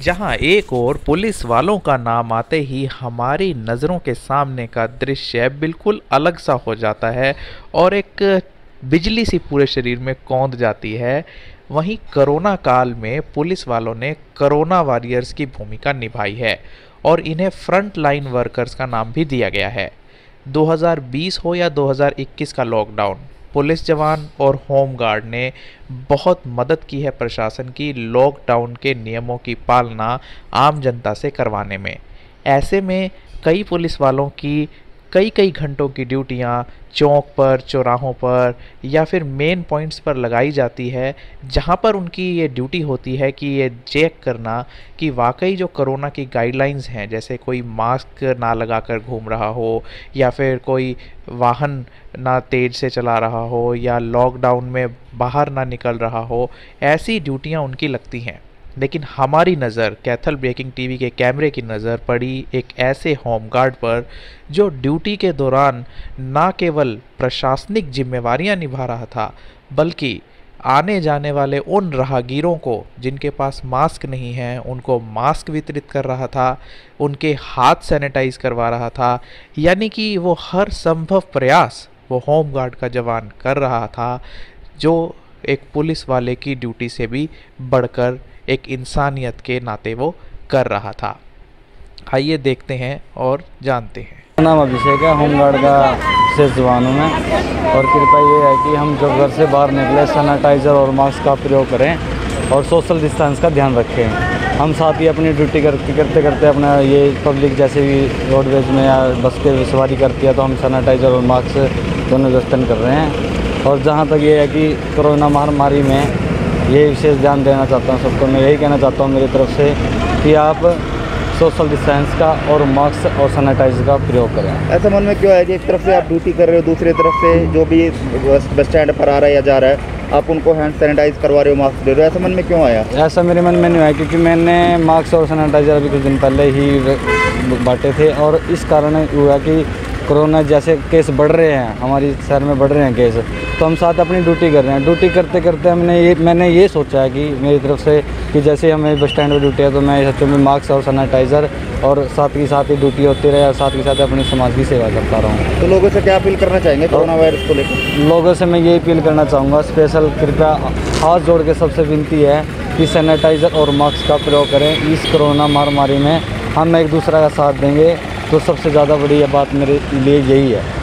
जहाँ एक ओर पुलिस वालों का नाम आते ही हमारी नज़रों के सामने का दृश्य बिल्कुल अलग सा हो जाता है और एक बिजली सी पूरे शरीर में कौंध जाती है। वहीं कोरोना काल में पुलिस वालों ने कोरोना वॉरियर्स की भूमिका निभाई है और इन्हें फ्रंट लाइन वर्कर्स का नाम भी दिया गया है। 2020 हो या 2021 का लॉकडाउन। पुलिस जवान और होम गार्ड ने बहुत मदद की है प्रशासन की लॉकडाउन के नियमों की पालना आम जनता से करवाने में। ऐसे में कई पुलिस वालों की कई कई घंटों की ड्यूटियाँ चौक पर, चौराहों पर या फिर मेन पॉइंट्स पर लगाई जाती है, जहाँ पर उनकी ये ड्यूटी होती है कि ये चेक करना कि वाकई जो कोरोना की गाइडलाइंस हैं, जैसे कोई मास्क ना लगा कर घूम रहा हो या फिर कोई वाहन ना तेज़ से चला रहा हो या लॉकडाउन में बाहर ना निकल रहा हो, ऐसी ड्यूटियाँ उनकी लगती हैं। लेकिन हमारी नज़र कैथल ब्रेकिंग टीवी के कैमरे की नज़र पड़ी एक ऐसे होमगार्ड पर जो ड्यूटी के दौरान न केवल प्रशासनिक जिम्मेवारियाँ निभा रहा था, बल्कि आने जाने वाले उन राहगीरों को जिनके पास मास्क नहीं है, उनको मास्क वितरित कर रहा था, उनके हाथ सैनिटाइज करवा रहा था, यानी कि वो हर संभव प्रयास वो होम गार्ड का जवान कर रहा था, जो एक पुलिस वाले की ड्यूटी से भी बढ़कर एक इंसानियत के नाते वो कर रहा था। आइए देखते हैं और जानते हैं। नाम अभिषेक है, होमगार्ड का विशेष जवान मैं। और कृपा ये है कि हम जब घर से बाहर निकले, सैनिटाइज़र और मास्क का प्रयोग करें और सोशल डिस्टेंस का ध्यान रखें। हम साथ ही अपनी ड्यूटी करते करते करते अपना ये पब्लिक जैसे भी रोडवेज़ में या बस के सवारी करती है तो हम सैनिटाइज़र और मास्क दोनों व्यस्तन कर रहे हैं। और जहाँ तक ये है कि कोरोना महामारी में ये विशेष ध्यान देना चाहता हूँ सबको। मैं यही कहना चाहता हूँ मेरी तरफ़ से कि आप सोशल डिस्टेंस का और मास्क और सैनिटाइजर का प्रयोग करें। ऐसा मन में क्यों है कि एक तरफ़ से आप ड्यूटी कर रहे हो दूसरी तरफ़ से जो भी बस स्टैंड पर आ रहा है या जा रहा है आप उनको हैंड सैनिटाइज करवा रहे हो मास्क दे रहे हो। ऐसा मन में क्यों आया? ऐसा मेरे मन में नहीं आया क्योंकि मैंने मास्क और सैनिटाइजर अभी कुछ दिन पहले ही बांटे थे और इस कारण हुआ कि कोरोना जैसे केस बढ़ रहे हैं हमारी शहर में बढ़ रहे हैं केस तो हम साथ अपनी ड्यूटी कर रहे हैं। ड्यूटी करते करते हमने ये मैंने ये सोचा है कि मेरी तरफ़ से कि जैसे हमें बस स्टैंड पर ड्यूटी है तो मैं सच्चों में मास्क और सैनिटाइज़र और साथ ही साथ ही ड्यूटी होती रहे और साथ ही साथ अपनी समाज की सेवा करता रहूँ। तो लोगों से क्या अपील करना चाहेंगे कोरोना वायरस को लेकर? लोगों से मैं ये अपील करना चाहूँगा स्पेशल कृपया हाथ जोड़ के सबसे विनती है कि सैनिटाइज़र और मास्क का प्रयोग करें। इस कोरोना महामारी में हम एक दूसरा का साथ देंगे। तो सबसे ज़्यादा बड़ी बात मेरे लिए यही है।